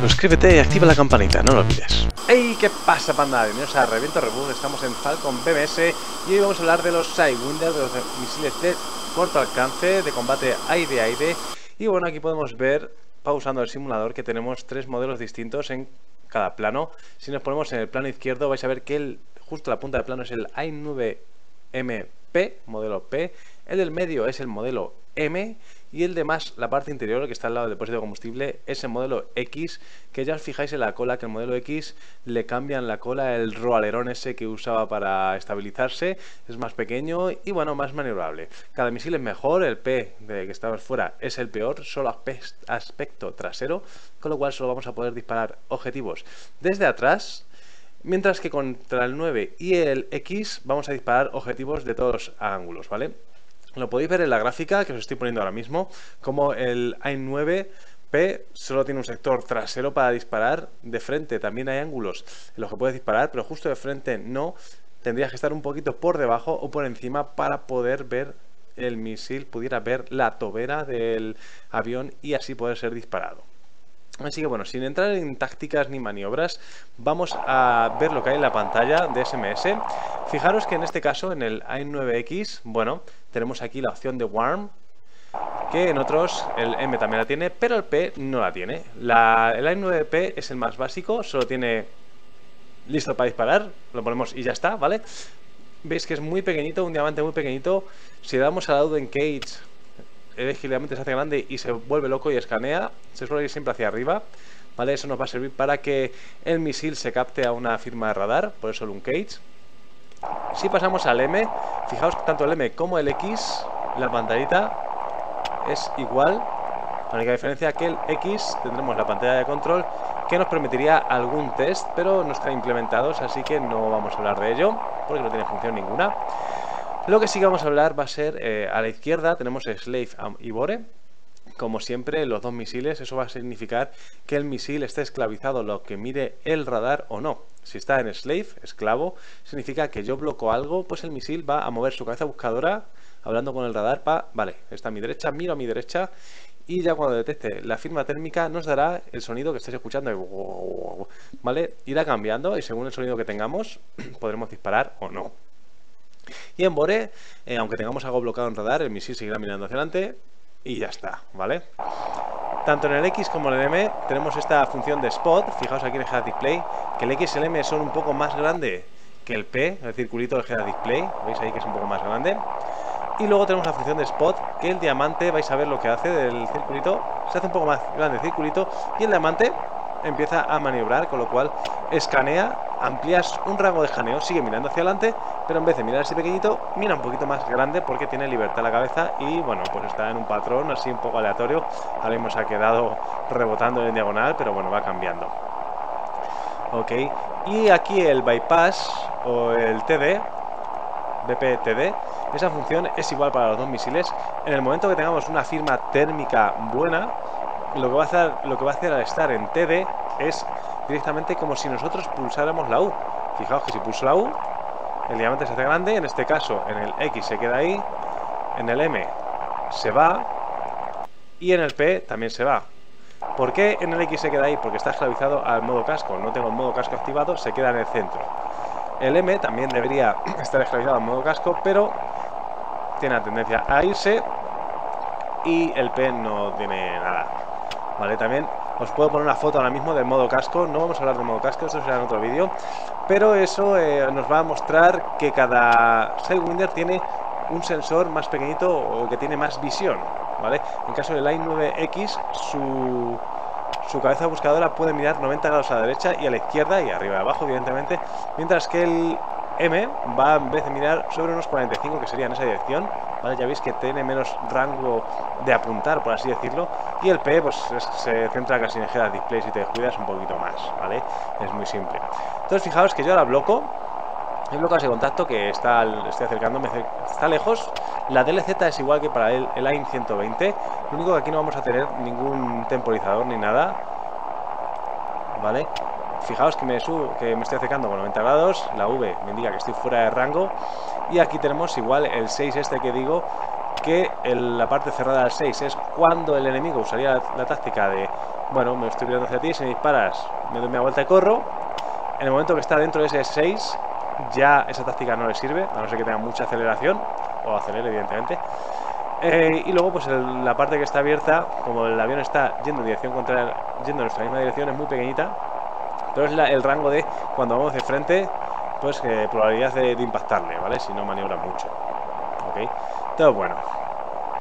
suscríbete y activa la campanita, no lo olvides. ¡Hey! ¿Qué pasa, panda? Bienvenidos a Reviento Reboot, estamos en Falcon BMS y hoy vamos a hablar de los Sidewinder, de los misiles de corto alcance, de combate aire-aire. Y bueno, aquí podemos ver, pausando el simulador, que tenemos tres modelos distintos en cada plano. Si nos ponemos en el plano izquierdo, vais a ver que el, justo la punta del plano es el i9MP, modelo P. El del medio es el modelo M y el de más, la parte interior, que está al lado del depósito de combustible, es el modelo X, que ya os fijáis en la cola, que el modelo X le cambian la cola, el roalerón ese que usaba para estabilizarse, es más pequeño y bueno, más maniobrable. Cada misil es mejor, el P de que estaba fuera es el peor, solo aspecto trasero, con lo cual solo vamos a poder disparar objetivos desde atrás, Mientras que contra el 9 y el X vamos a disparar objetivos de todos ángulos, ¿vale? Lo podéis ver en la gráfica que os estoy poniendo ahora mismo, como el i9P solo tiene un sector trasero para disparar de frente. También hay ángulos en los que puedes disparar, pero justo de frente no. Tendrías que estar un poquito por debajo o por encima para poder ver el misil, pudiera ver la tobera del avión y así poder ser disparado. Así que bueno, sin entrar en tácticas ni maniobras, vamos a ver lo que hay en la pantalla de SMS. Fijaros que en este caso, en el i9X, bueno, tenemos aquí la opción de Warm, que en otros el M también la tiene, pero el P no la tiene. La, el i9P es el más básico, solo tiene listo para disparar, lo ponemos y ya está, ¿vale? Veis que es muy pequeñito, un diamante muy pequeñito. Si damos a la en Cage ligeramente se hace grande y se vuelve loco y escanea, se suele ir siempre hacia arriba. ¿Vale? Eso nos va a servir para que el misil se capte a una firma de radar, por eso el Uncage. Si pasamos al M, fijaos que tanto el M como el X, la pantallita es igual. La única diferencia que el X tendremos la pantalla de control que nos permitiría algún test, pero no están implementados, así que no vamos a hablar de ello, porque no tiene función ninguna. Lo que sí que vamos a hablar va a ser, eh, a la izquierda tenemos Slave y Bore, como siempre, los dos misiles, eso va a significar que el misil esté esclavizado, lo que mire el radar o no. Si está en slave, esclavo, significa que yo bloco algo, pues el misil va a mover su cabeza buscadora, hablando con el radar, para, vale, está a mi derecha, miro a mi derecha, y ya cuando detecte la firma térmica nos dará el sonido que estáis escuchando, ¿vale? Irá cambiando y según el sonido que tengamos, podremos disparar o no. Y en Bore, eh, aunque tengamos algo bloqueado en radar, el misil seguirá mirando hacia adelante y ya está, ¿vale? Tanto en el X como en el M tenemos esta función de spot, fijaos aquí en el Head Display, que el X y el M son un poco más grande que el P, el circulito del Head Display, veis ahí que es un poco más grande. Y luego tenemos la función de spot, que el diamante, vais a ver lo que hace del circulito, se hace un poco más grande el circulito, y el diamante empieza a maniobrar, con lo cual escanea, amplías un rango de escaneo, sigue mirando hacia adelante, pero en vez de mirar así pequeñito, mira un poquito más grande porque tiene libertad la cabeza y bueno, pues está en un patrón así un poco aleatorio. Ahora mismo ha quedado rebotando en diagonal, pero bueno, va cambiando. Ok, y aquí el bypass o el TD, BPTD, esa función es igual para los dos misiles. En el momento que tengamos una firma térmica buena, lo que va a hacer, lo que va a hacer al estar en TD es directamente como si nosotros pulsáramos la U. Fijaos que si pulso la U, el diamante se hace grande, en este caso en el X se queda ahí, en el M se va y en el P también se va. ¿Por qué en el X se queda ahí? Porque está esclavizado al modo casco, no tengo el modo casco activado, se queda en el centro. El M también debería estar esclavizado al modo casco, pero tiene la tendencia a irse y el P no tiene nada. ¿vale? También os puedo poner una foto ahora mismo del modo casco, no vamos a hablar del modo casco, eso será en otro vídeo, pero eso eh, nos va a mostrar que cada Sidewinder tiene un sensor más pequeñito o que tiene más visión, ¿vale? En caso del i9X, su, su cabeza buscadora puede mirar 90 grados a la derecha y a la izquierda y arriba y abajo, evidentemente, mientras que el M va en vez de mirar sobre unos 45 que sería en esa dirección, ¿vale? Ya veis que tiene menos rango de apuntar, por así decirlo, y el P pues se centra casi en head display si te descuidas un poquito más, ¿vale? Es muy simple. Entonces fijaos que yo ahora bloco, el bloque de contacto que está, estoy acercándome, está lejos, la DLZ es igual que para el, el AIM 120, lo único que aquí no vamos a tener ningún temporizador ni nada, ¿vale? fijaos que me, subo, que me estoy acercando con 90 grados, la V me indica que estoy fuera de rango y aquí tenemos igual el 6 este que digo que la parte cerrada del 6 es cuando el enemigo usaría la, táctica de Bueno, me estoy mirando hacia ti, si me disparas, me doy mi vuelta y corro. En el momento que está dentro de ese 6, ya esa táctica no le sirve, a no ser que tenga mucha aceleración, o acelere, evidentemente. Eh, y luego, pues la parte que está abierta, como el avión está yendo en dirección contraria, yendo en nuestra misma dirección, es muy pequeñita. Pero es el rango de cuando vamos de frente, pues eh, probabilidad de, impactarle, ¿vale? Si no maniobra mucho. ¿Ok? Todo bueno.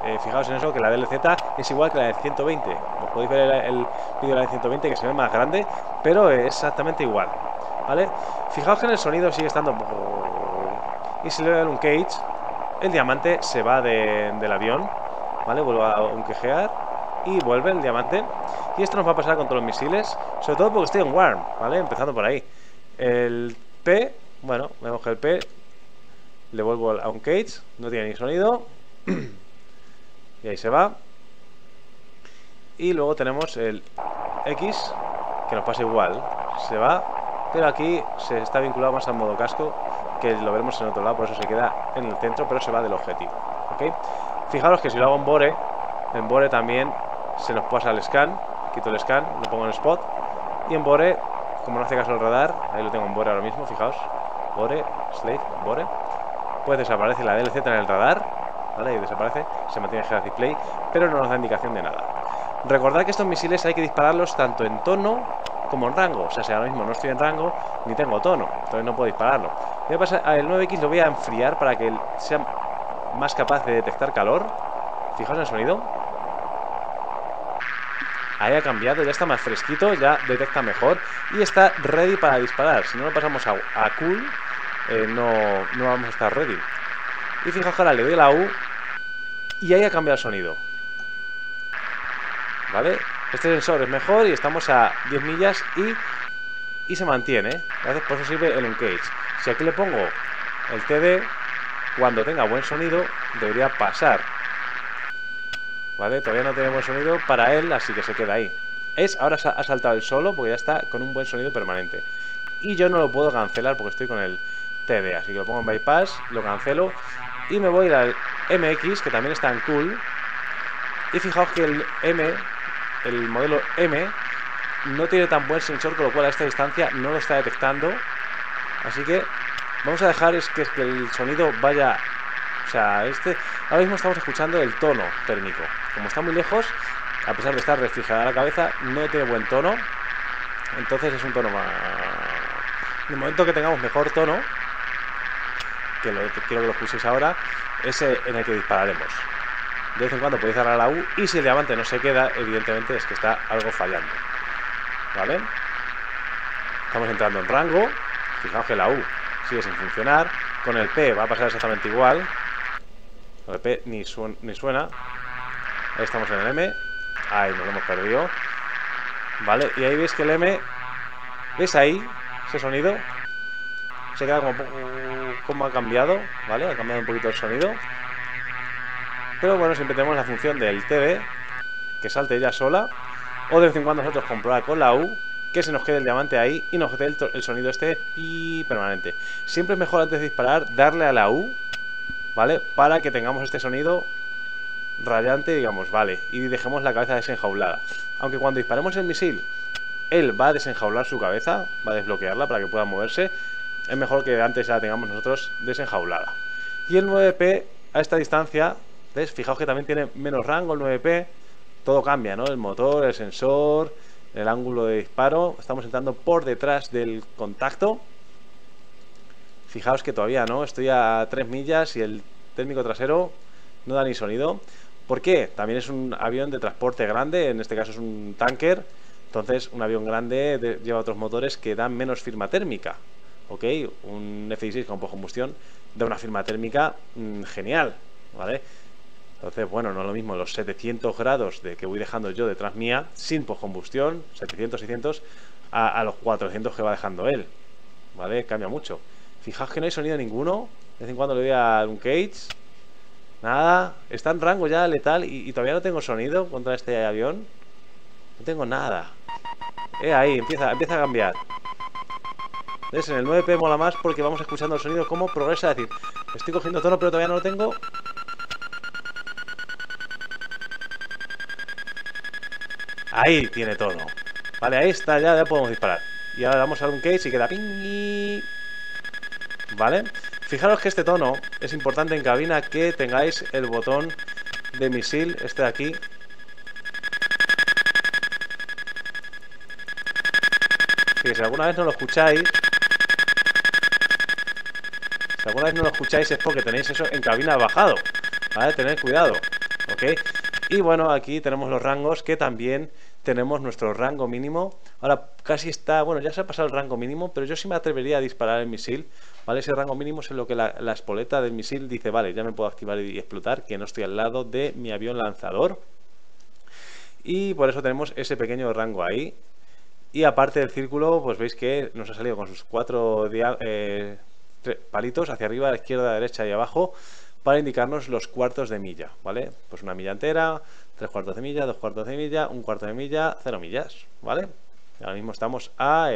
Eh, fijaos en eso, que la DLZ es igual que la del 120. Os podéis ver el, vídeo de la del 120 que se ve más grande, pero es exactamente igual. ¿Vale? Fijaos que en el sonido sigue estando... Y si le doy un cage, el diamante se va del avión, ¿vale? Vuelve a un quejear y vuelve el diamante. Y esto nos va a pasar con todos los misiles, sobre todo porque estoy en Warm, ¿vale? Empezando por ahí. El P, bueno, vemos que el P le vuelvo a un cage, no tiene ni sonido. y ahí se va. Y luego tenemos el X, que nos pasa igual. Se va, aquí se está vinculado más al modo casco que lo veremos en otro lado, por eso se queda en el centro, pero se va del objetivo. ¿ok? Fijaros que si lo hago en Bore, en Bore también se nos pasa el scan, quito el scan, lo pongo en spot, y en Bore, como no hace caso el radar, ahí lo tengo en Bore ahora mismo, fijaos, Bore, Slave, Bore, pues desaparece la DLC en el radar, ¿vale? Y desaparece, se mantiene el display, pero no nos da indicación de nada. Recordad que estos misiles hay que dispararlos tanto en tono como en rango. O sea, si ahora mismo no estoy en rango, ni tengo tono, entonces no puedo dispararlo. Voy a pasar al 9X, lo voy a enfriar para que sea más capaz de detectar calor. Fijaos en el sonido. Ahí ha cambiado, ya está más fresquito, ya detecta mejor y está ready para disparar. Si no lo pasamos a, cool, eh, no, no vamos a estar ready. Y fijaos ahora le doy la U y ahí ha cambiado el sonido. ¿Vale? Este sensor es mejor y estamos a 10 millas y, y se mantiene. ¿vale? Por eso sirve el Uncage. Si aquí le pongo el TD, cuando tenga buen sonido, debería pasar. ¿Vale? Todavía no buen sonido para él, así que se queda ahí. Es, ahora ha saltado el solo porque ya está con un buen sonido permanente. Y yo no lo puedo cancelar porque estoy con el TD, así que lo pongo en bypass, lo cancelo y me voy al MX, que también está en cool. Y fijaos que el M el modelo M no tiene tan buen sensor, con lo cual a esta distancia no lo está detectando. Así que vamos a dejar es que, el sonido vaya... O sea, este ahora mismo estamos escuchando el tono térmico. Como está muy lejos, a pesar de estar refrigerada la cabeza, no tiene buen tono. Entonces es un tono más... En el momento que tengamos mejor tono, que, lo, que quiero que lo escuchéis ahora, es en el que dispararemos de vez en cuando podéis dar a la U y si el diamante no se queda, evidentemente es que está algo fallando. ¿Vale? Estamos entrando en rango. Fijaos que la U sigue sin funcionar. Con el P va a pasar exactamente igual. Con el P ni, ni suena. Ahí estamos en el M. Ahí nos lo hemos perdido. ¿Vale? Y ahí veis que el M... ¿Ves ahí? Ese sonido. Se queda como... como ha cambiado. ¿Vale? Ha cambiado un poquito el sonido. Pero bueno, siempre tenemos la función del TD, que salte ella sola. O de vez en cuando nosotros comprobar con la U que se nos quede el diamante ahí y nos quede el, sonido este y permanente. Siempre es mejor antes de disparar darle a la U, ¿vale? Para que tengamos este sonido radiante, digamos, vale, y dejemos la cabeza desenjaulada. Aunque cuando disparemos el misil, él va a desenjaular su cabeza, va a desbloquearla para que pueda moverse, es mejor que antes la tengamos nosotros desenjaulada. Y el 9P a esta distancia Fijaos que también tiene menos rango el 9P. Todo cambia, ¿no? El motor, el sensor, el ángulo de disparo. Estamos entrando por detrás del contacto. Fijaos que todavía no, estoy a 3 millas y el térmico trasero no da ni sonido. ¿Por qué? También es un avión de transporte grande, en este caso es un tanker. Entonces, un avión grande lleva otros motores que dan menos firma térmica. ¿Ok? Un F-16 con combustión da una firma térmica mm, genial. ¿Vale? Entonces, bueno, no es lo mismo los 700 grados de que voy dejando yo detrás mía, sin combustión 700, 600, a, los 400 que va dejando él. ¿Vale? Cambia mucho. Fijaos que no hay sonido ninguno. De vez en cuando le doy a un cage. Nada. Está en rango ya letal y, todavía no tengo sonido contra este avión. No tengo nada. Eh, ahí, empieza, empieza a cambiar. ¿Ves? En el 9P mola más porque vamos escuchando el sonido como progresa. Es decir, estoy cogiendo tono pero todavía no lo tengo. Ahí tiene tono. Vale, ahí está, ya, podemos disparar. Y ahora damos a un case y queda ping. ¿Vale? Fijaros que este tono es importante en cabina que tengáis el botón de misil, este de aquí. Si alguna vez no lo escucháis, si alguna vez no lo escucháis es porque tenéis eso en cabina bajado. ¿Vale? Tened cuidado. ¿Ok? Y bueno, aquí tenemos los rangos que también tenemos nuestro rango mínimo. Ahora casi está, bueno, ya se ha pasado el rango mínimo, pero yo sí me atrevería a disparar el misil. ¿Vale? Ese rango mínimo es en lo que la, espoleta del misil dice, vale, ya me puedo activar y explotar, que no estoy al lado de mi avión lanzador. Y por eso tenemos ese pequeño rango ahí. Y aparte del círculo, pues veis que nos ha salido con sus cuatro eh, palitos hacia arriba, a la izquierda, a la derecha y abajo para indicarnos los cuartos de milla, ¿vale? Pues una milla entera, tres cuartos de milla, dos cuartos de milla, un cuarto de milla, cero millas, ¿vale? Ahora mismo estamos a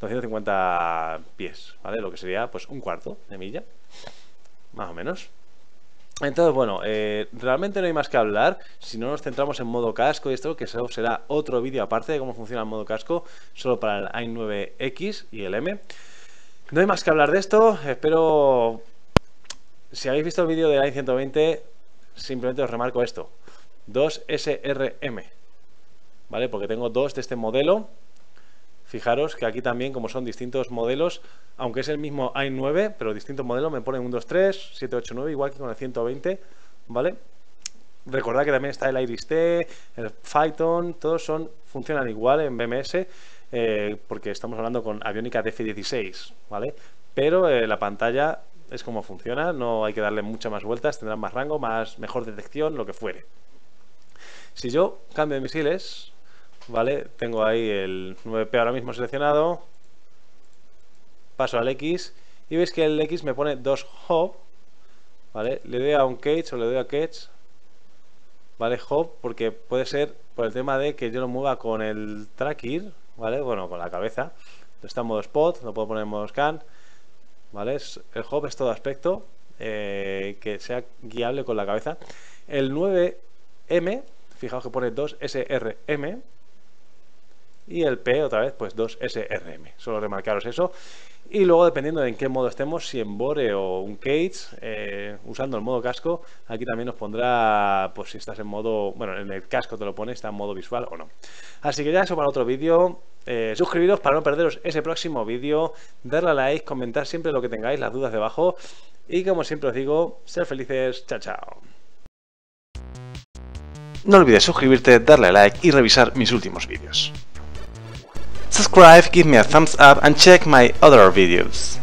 250 eh, pies, ¿vale? Lo que sería pues un cuarto de milla, más o menos. Entonces, bueno, eh, realmente no hay más que hablar si no nos centramos en modo casco y esto, que eso será otro vídeo aparte de cómo funciona el modo casco, solo para el i9X y el M. No hay más que hablar de esto, espero si habéis visto el vídeo de la i120, simplemente os remarco esto. 2 SRM. ¿Vale? Porque tengo dos de este modelo. Fijaros que aquí también, como son distintos modelos, aunque es el mismo i9, pero distintos modelos, me ponen un 2, 3, 7, 8, 9, igual que con el 120, ¿vale? Recordad que también está el Iris T, el Phaeton, todos son, funcionan igual en BMS, eh, porque estamos hablando con aviónica DF16, ¿vale? Pero eh, la pantalla es como funciona, no hay que darle muchas más vueltas, tendrán más rango, más mejor detección, lo que fuere. Si yo cambio de misiles, ¿vale? Tengo ahí el 9P ahora mismo seleccionado, paso al X y veis que el X me pone dos hop, ¿vale? Le doy a un cage o le doy a cage, ¿vale? Hop, porque puede ser por el tema de que yo lo mueva con el tracker, ¿vale? Bueno, con la cabeza. Está en modo spot, lo puedo poner en modo scan el hop es todo aspecto eh, que sea guiable con la cabeza. El 9M, fijaos que pone 2SRM. Y el P otra vez, pues 2SRM. Solo remarcaros eso. Y luego, dependiendo de en qué modo estemos, si en Bore o un Cage, eh, usando el modo casco, aquí también nos pondrá, pues si estás en modo, bueno, en el casco te lo pone, está en modo visual o no. Así que ya eso para otro vídeo. Eh, suscribiros para no perderos ese próximo vídeo, darle a like, comentar siempre lo que tengáis, las dudas debajo. Y como siempre os digo, ser felices, chao chao. No olvides suscribirte, darle a like y revisar mis últimos vídeos. Subscribe, give me a thumbs up and check my other videos.